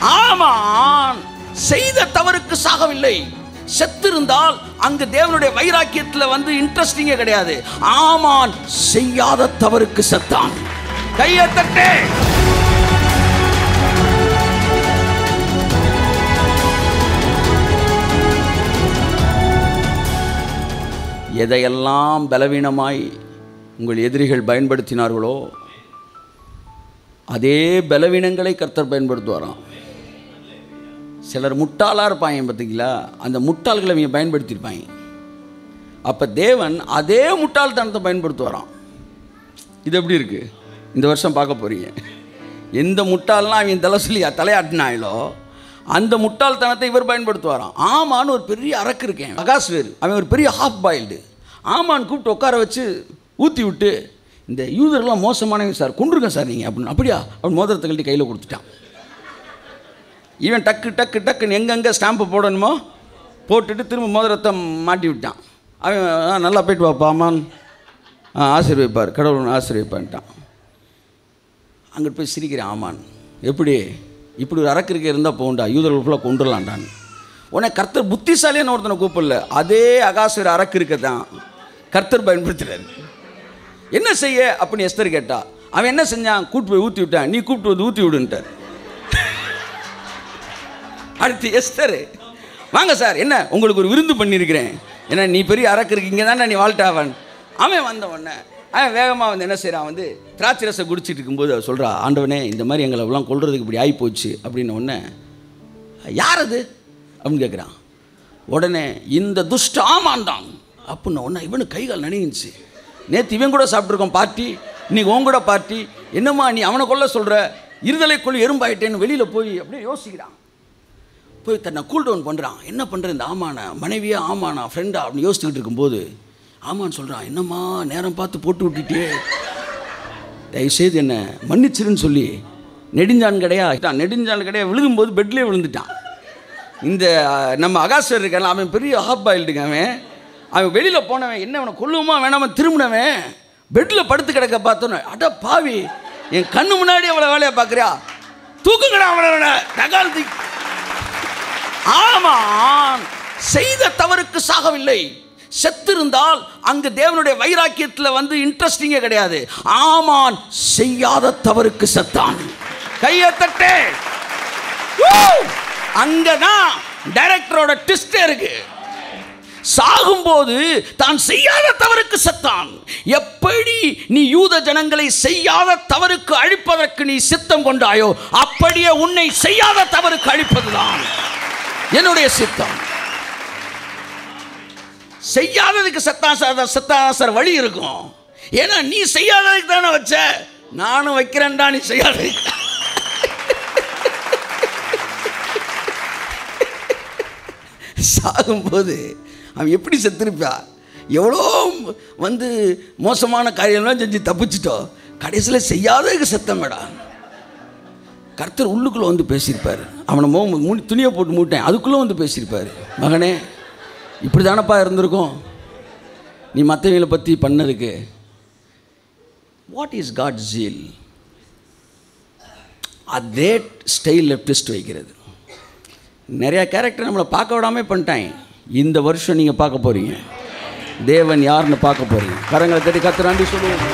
ஆமான் செய்த தவறுக்கு சாகவில்லை. செத்திருந்தால் அங்கு தேவனுடைய வைராக்கியத்தில் வந்து இன்ட்ரெஸ்டிங்கே கிடையாது. ஆமான் செய்யாத தவறுக்கு செத்தான். கையை தட்டு எதையெல்லாம் பலவீனமாய் உங்கள் எதிரிகள் பயன்படுத்தினார்களோ அதே பலவீனங்களை கர்த்தர் பயன்படுத்துவாராம். சிலர் முட்டாளாக இருப்பாங்க பார்த்தீங்களா? அந்த முட்டாள்களை இவங்க பயன்படுத்தியிருப்பாங்க. அப்போ தேவன் அதே முட்டாள்தனத்தை பயன்படுத்துவாராம். இது எப்படி இருக்குது இந்த வருஷம் பார்க்க போகிறீங்க எந்த முட்டாள்லாம் அவன் தலை சொல்லி தலையாட்டினாயிலோ அந்த முட்டாள்தனத்தை இவர் பயன்படுத்துவாராம். ஆமான்னு ஒரு பெரிய அரக்கு இருக்கேன். அகாஸ்வேர் அவன் ஒரு பெரிய ஹாஃப் பாயில்டு ஆமான்னு கூப்பிட்டு உட்கார வச்சு ஊற்றி விட்டு இந்த யூதர்லாம் மோசமானவங்க சார் கொண்டுருங்க சார் நீங்கள் அப்படின்னு. அப்படியா? அவன் மோதிரத்தை கழட்டி கையில் கொடுத்துட்டான். இவன் டக்கு டக்கு டக்குன்னு எங்கெங்கே ஸ்டாம்பு போடணுமோ போட்டுட்டு திரும்ப மோதிரத்தை மாட்டி விட்டான். அவன் "ஆ, நல்லா போயிட்டு வாப்பா அம்மான். ஆ ஆசீர்வைப்பார் கடவுள் ஆசீர்வைப்பான்ட்டான் அங்கிட்டு போய் சிரிக்கிறேன் ஆமான் எப்படி? இப்படி ஒரு அறக்கிருக்கை இருந்தால் போகண்டா யூதர்கள் ஃபுல்லாக கொண்டுடலான்டான்னு உடனே கர்த்தர் புத்திசாலியான ஒருத்தனை கூப்பிடல அதே அகாசுர அறக்கிருக்கை தான் கர்த்தர் பயன்படுத்துகிறார் என்ன செய்ய? அப்படின்னு எஸ்தர் கேட்டா அவன் என்ன செஞ்சான்? கூட்டு போய் ஊற்றி விட்டான். நீ கூப்பிட்டு வந்து ஊற்றி விடுன்ட்டார். அடுத்து எஸ்தர் வாங்க சார் என்ன? உங்களுக்கு ஒரு விருந்து பண்ணியிருக்கிறேன் ஏன்னா நீ பெரிய அரக்கு இங்கே தானே நீ வாழ்ட்டாவன் அவன் வந்த உடனே அவன் வேகமாக வந்து என்ன செய்கிறான் வந்து திராட்சை ரசம் குடிச்சிட்டு இருக்கும்போது அவ சொல்கிறா ஆண்டவனே இந்த மாதிரி எங்களை எல்லாம் கொள்றதுக்கு இப்படி ஆகிப்போச்சு அப்படின்ன உடனே யார் அது? அப்படின்னு கேட்குறான் உடனே இந்த துஷ்ட ஆமாண்டான் தான். அப்படின்ன உடனே இவனுக்கு கைகால் நடுங்கிச்சு நேற்று இவன் கூட சாப்பிட்ருக்கோம் பார்ட்டி. இன்னைக்கு உன் கூட பார்ட்டி. என்னம்மா நீ அவனை கொள்ள சொல்கிற இருதலைக்குள் எறும்பாயிட்டேன்னு வெளியில் போய் அப்படியே யோசிக்கிறான். போய் தன்னை கூல் டவுன் பண்ணுறான் என்ன பண்ணுற இந்த ஆமானா மனைவியா ஆமாண்ணா? ஃப்ரெண்டா அப்படின்னு யோசிச்சுக்கிட்டு இருக்கும்போது ஆமான்னு சொல்கிறான் என்னம்மா நேரம் பார்த்து போட்டு விட்டுட்டே தயவுசெய்து என்ன மன்னிச்சிருன்னு சொல்லி நெடுஞ்சான் கடையா நெடுஞ்சான் கடையா விழுகும்போது பெட்லேயே விழுந்துட்டான். இந்த நம்ம அகாஸ்வர் இருக்கான் அவன் பெரிய ஹாப் பாயில்டுங்க அவன். அவன் வெளியில் போனவன் என்ன அவனை கொல்லுமா வேணாம திரும்பினவன் பெட்டில் படுத்து கிடக்க பார்த்தோன்னு அட பாவி என் கண்ணு முன்னாடி அவளை வேலையை பார்க்குறியா? தூக்குங்கடா அவனை தகால் ஆமாம் செய்த தவறுக்கு சாகவில்லை. செத்திருந்தால் அங்கு தேவனுடைய வைராக்கியத்தில் வந்து இன்ட்ரெஸ்டிங்கே கிடையாது. ஆமான் செய்யாத தவறுக்கு செத்தான். கையை தட்டே. அங்கதான் டைரக்டரோட ட்விஸ்டே இருக்கு. சாகும்போது தான் செய்யாத தவறுக்கு செத்தான். எப்படி நீ யூத ஜனங்களை செய்யாத தவறுக்கு அழிப்பதற்கு நீ சித்தம் கொண்டாயோ அப்படியே உன்னை செய்யாத தவறுக்கு அழிப்பதுதான் என்னுடைய சித்தம். செய்யாததுக்கு சத்தாசார் சார் சார் வழி இருக்கும். ஏன்னா நீ செய்யாததுக்கு தானே வச்ச. நானும் வைக்கிறேன்டா நீ செய்யாததுக்கு. சாகும்போது அவன் எப்படி செத்துருப்பா? எவ்வளோ வந்து மோசமான காரியம்லாம் செஞ்சு தப்பிச்சிட்டோம் கடைசியில் செய்யாததுக்கு செத்தமேடா கர்த்தர் உள்ளுக்குள்ளே வந்து பேசியிருப்பார். அவனை மோ மூடி துணியை போட்டு மூட்டேன். அதுக்குள்ளே வந்து பேசியிருப்பார். மகனே இப்படி தானப்பா இருந்திருக்கும்? நீ மற்றவங்களை பற்றி பண்ணதுக்கு. வாட் இஸ் காட் ஜீல் அதே ஸ்டைல் லெஃப்டிஸ்ட் வைக்கிறது. நிறையா கேரக்டர் நம்மளை பார்க்க விடாமே பண்ணிட்டாங்க இந்த வருஷம் நீங்கள் பார்க்க போகிறீங்க தேவன் யாருன்னு பார்க்க போகிறீங்க கரங்களை தட்டி கத்துறாண்டி சொல்லுவோம்.